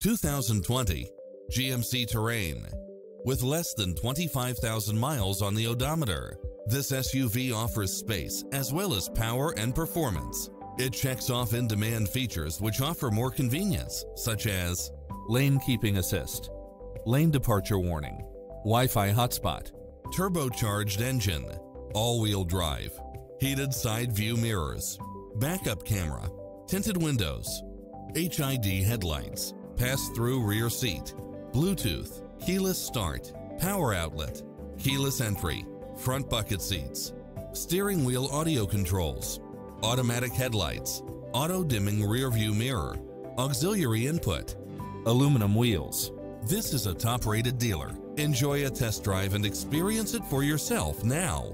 2020 GMC Terrain. With less than 25,000 miles on the odometer, this SUV offers space as well as power and performance. It checks off in-demand features which offer more convenience, such as lane keeping assist, lane departure warning, Wi-Fi hotspot, turbocharged engine, all-wheel drive, heated side view mirrors, backup camera, tinted windows, HID headlights, pass-through rear seat, Bluetooth, keyless start, power outlet, keyless entry, front bucket seats, steering wheel audio controls, automatic headlights, auto dimming rear view mirror, auxiliary input, aluminum wheels. This is a top rated dealer. Enjoy a test drive and experience it for yourself now.